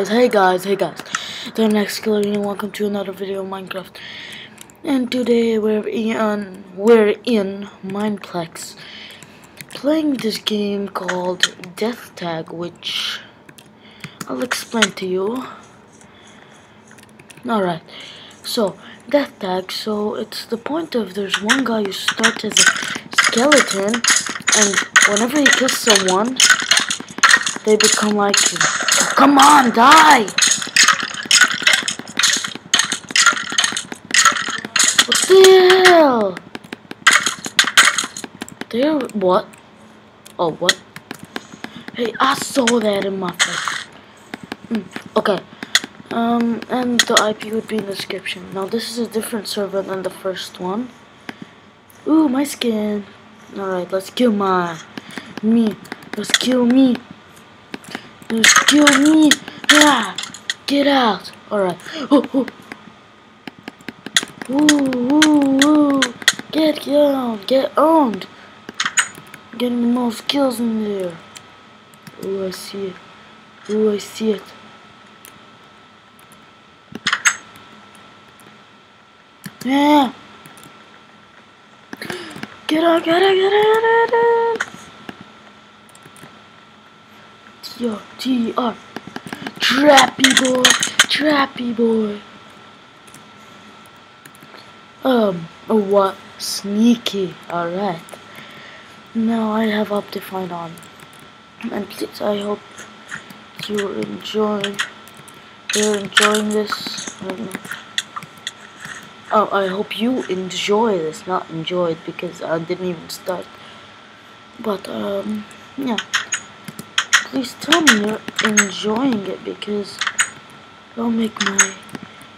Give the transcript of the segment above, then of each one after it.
guys, hey guys, hey guys. The next killer and welcome to another video of Minecraft. And today we're in we're in Mineplex playing this game called Death Tag, which I'll explain to you. Alright. So Death Tag, so it's the point of there's one guy who starts as a skeleton and whenever he kills someone they become like Oh, come on, die! What the hell? There, what? Oh, what? Hey, I saw that in my face. Mm, okay. Um, and the IP would be in the description. Now, this is a different server than the first one. Ooh, my skin. Alright, let's kill my... Me. Let's kill me. Kill me! Yeah! Get out! Alright. Oh, oh. Ooh, ooh, ooh. Get down! Get owned! Getting the most kills in there. Ooh, I see it. Ooh, I see it. Yeah! Get out, get out, get out, get out! Yo, T-R. Trappy boy. Trappy boy. Um, what? Sneaky. Alright. Now I have Optifine on. And please, I hope you're enjoying, you're enjoying this. Oh, I hope you enjoy this, not enjoy it, because I didn't even start. But, um, yeah please tell me you're enjoying it because it'll make my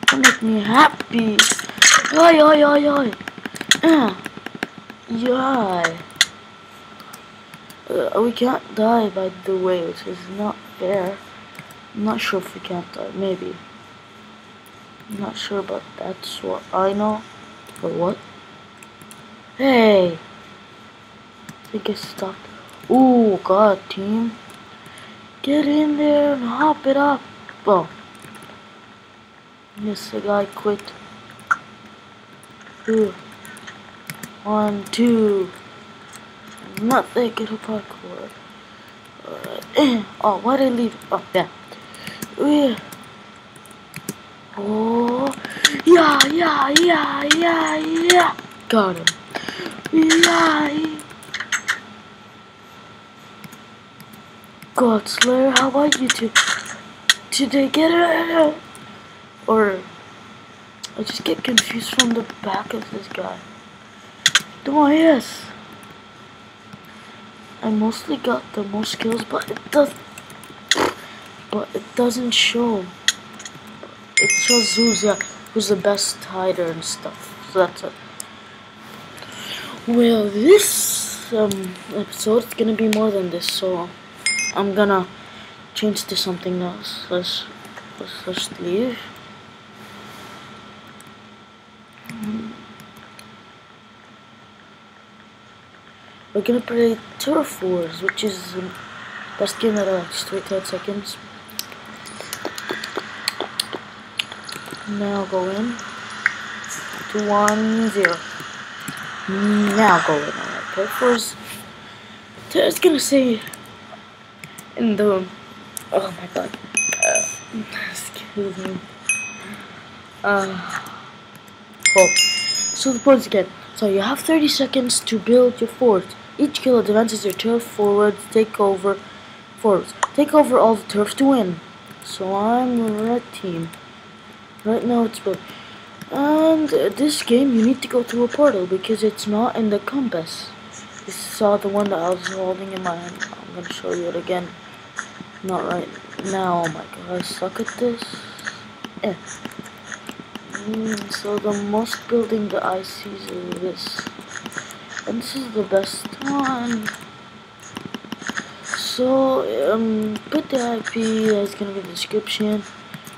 it'll make me happy. Oi oi oi oi. Yeah. Uh, we can't die by the way, which is not fair. I'm not sure if we can't die. Maybe. I'm not sure, but that's what I know. For what? Hey! I think I stopped. Ooh, God, team. Get in there and hop it up. Oh. Miss the guy quit. Two. One, two. Not thinking of parkour. Uh, Alright. oh, why did I leave? Oh, yeah. Yeah. Oh. Yeah, yeah, yeah, yeah, yeah. Got him. Yeah. God Slayer, how you to today get it? Or I just get confused from the back of this guy. Do I yes? I mostly got the most kills, but it does but it doesn't show. It shows who's uh, who's the best hider and stuff. So that's it. Well, this um, episode is gonna be more than this, so. I'm gonna change to something else. Let's let's just leave. We're gonna play Turf Wars, which is the best game that I just wait 10 seconds. Now go in. Two one zero. Now go in. Alright, Turf Wars. It's gonna say in the oh my god. Uh, excuse me. Uh oh. So the points again so you have 30 seconds to build your fort. Each kill advances your turf forward take over forwards take over all the turf to win. So I'm red team. Right now it's built and this game you need to go through a portal because it's not in the compass. This saw the one that I was holding in my hand. I'm gonna show you it again not right now. Oh my god, I suck at this. Yeah. Mm, so the most building that I see is this. And this is the best one. So, um, put the IP that's gonna be the description.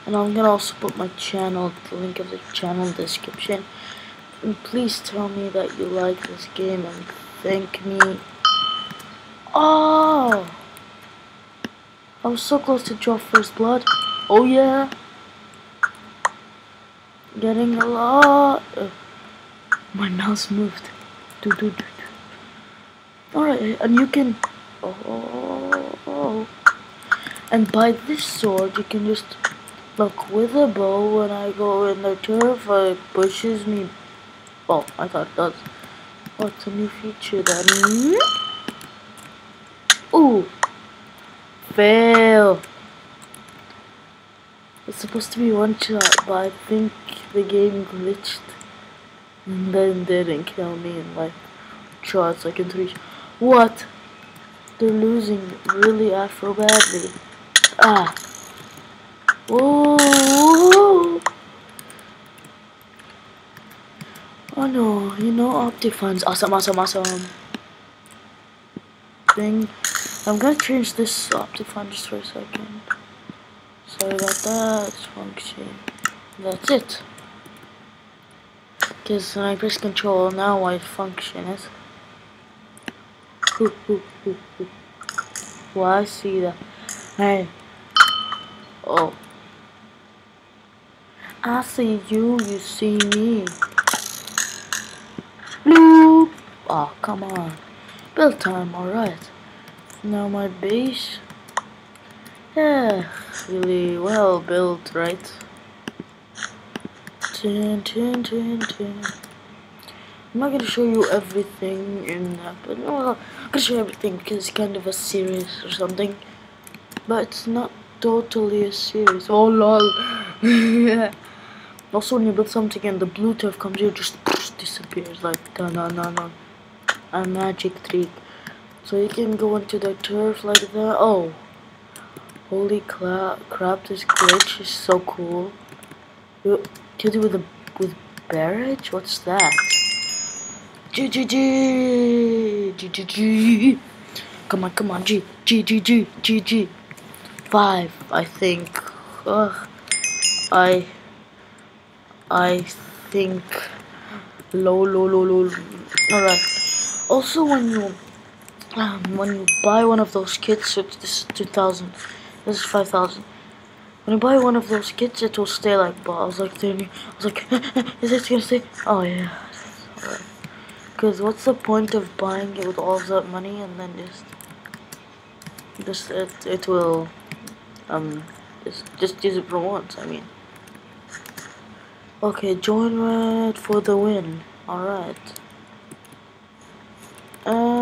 And I'm gonna also put my channel, the link of the channel description. And please tell me that you like this game and thank me. Oh! I was so close to draw first blood. Oh yeah. Getting a lot. Uh, my mouse moved. Do do do. Alright, and you can. Oh, oh, oh. And by this sword, you can just look with a bow. When I go in the turf, it pushes me. Oh, I thought does. What's a new feature then? Ooh, fail. It's supposed to be one shot, but I think the game glitched and then didn't kill me in like shots, like in three. What? They're losing really afro badly. Ah. Whoa. Oh no, you know Optifunds. Awesome, awesome, awesome. Thing. I'm gonna change this Optifine just for a second. Sorry about that, it's function. That's it. Because when I press control, now I function it. Well, I see that. Hey. Oh. I see you, you see me. Bloop! Oh, come on. Build time, alright. Now my base. Yeah, really well built, right? Tin, tin, tin, tin. I'm not gonna show you everything in that, but no, I'm gonna show you everything because it's kind of a series or something. But it's not totally a series. Oh lol. also, when you build something and the blue turf comes here, just disappears like no, no, no, no. A magic trick. So you can go into the turf like that. Oh. Holy crap, this glitch is so cool. You do with a with barrage? What's that? G G G G G G Come on, come on, G G G G G G Five, I think. Ugh. I I think low low low low alright. Also when you um, when you buy one of those kits, it's this is two thousand. This is 5,000. When you buy one of those kits, it will stay like, balls. Like, I was like, is this gonna stay? Oh yeah. Because what's the point of buying it with all of that money and then just, just it, it will, um, just, just use it for once, I mean. Okay, join red for the win. Alright.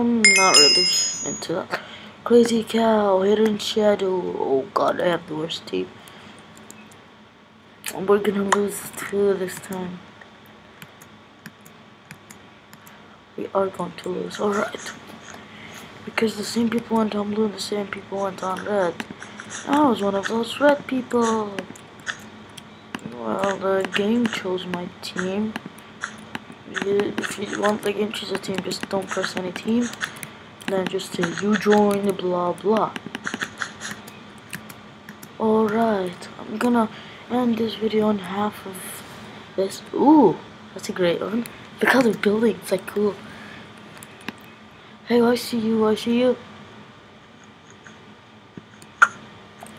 Um, not really into that. Crazy Cow, Hidden Shadow. Oh god, I have the worst team. We're gonna lose two this time. We are going to lose, alright. Because the same people went on blue and the same people went on red. I was one of those red people. Well, the game chose my team. If you want game choose a team, just don't press any team. Then just say you join the blah blah. Alright I'm gonna end this video on half of this. Ooh that's a great one. Look how they're building it's like cool. Hey I see you I see you.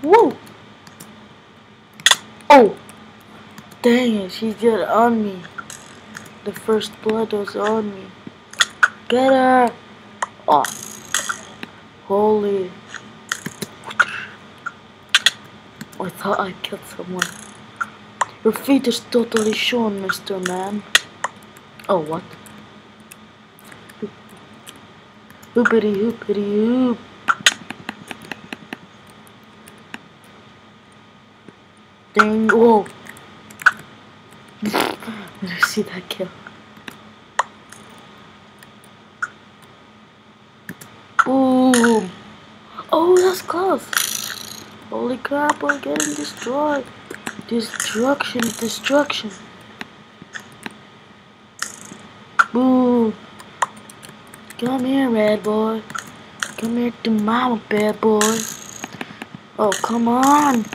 Whoa oh dang it she got on me the first blood was on me get her Oh. Holy. I thought I killed someone. Your feet is totally shown, Mr. Man. Oh, what? Hoopity hoopity hoop. Dang, whoa. See that kill? Boom! Oh, that's close! Holy crap, we're getting destroyed! Destruction, destruction! Boom! Come here, red boy. Come here to mama, bad boy. Oh, come on!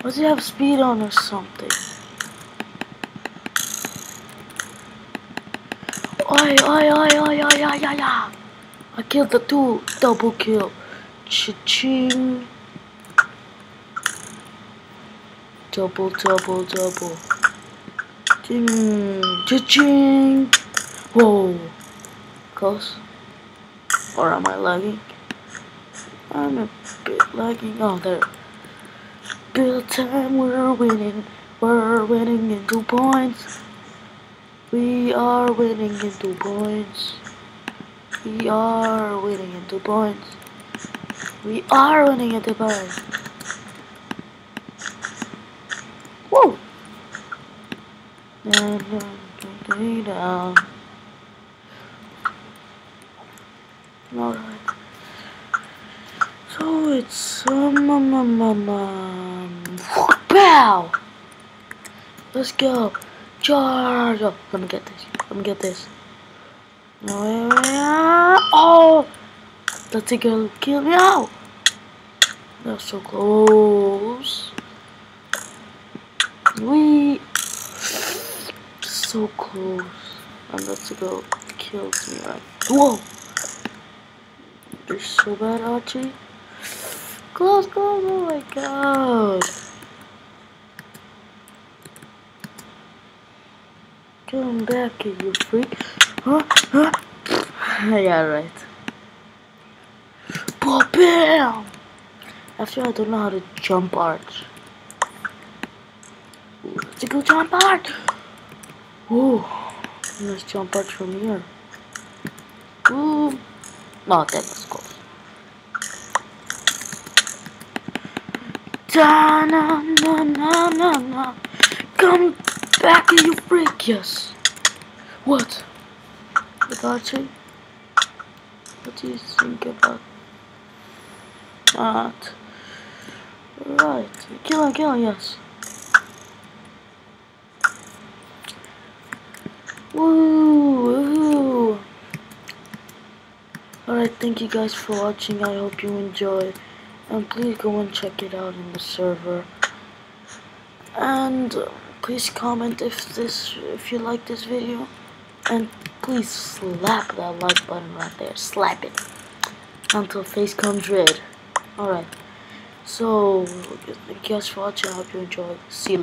Does he have speed on or something? Oi, oi, oi, oi, oi, oi, oi, oi! I killed the two. Double kill. Cha-ching. Double, double, double. Ding, cha-ching. Whoa. Close. Or am I lagging? I'm a bit lagging. Oh, there. Build time, we're winning. We're winning in two points. We are winning in two points. We are winning in two points. We are winning in two points. Whoa! Down, down. Alright. So it's um, um, um, um, um, pow! Let's go. Charge! Oh, let me get this. Let me get this. Eh, eh, eh. Oh! Let's take a kill me oh. out! That's so close. We so close. I'm about to go kills me right. Whoa! You're so bad, Archie. Close, close, oh my god. Come back, you freak. Huh? Huh? yeah, right. Bam! After I don't know how to jump arch. Let's go jump arch! Ooh, let's jump arch from here. Ooh. No, that was close. Da na na na na na. Come back, you freak! Yes. What? Archie? What do you think about that? Right. Kill him, kill him, yes. Woo! Alright, thank you guys for watching. I hope you enjoy. And please go and check it out in the server. And uh, please comment if this if you like this video. And please slap that like button right there. Slap it. Until face comes red. Alright. So, thank you guys for watching. I hope you enjoyed. See you later.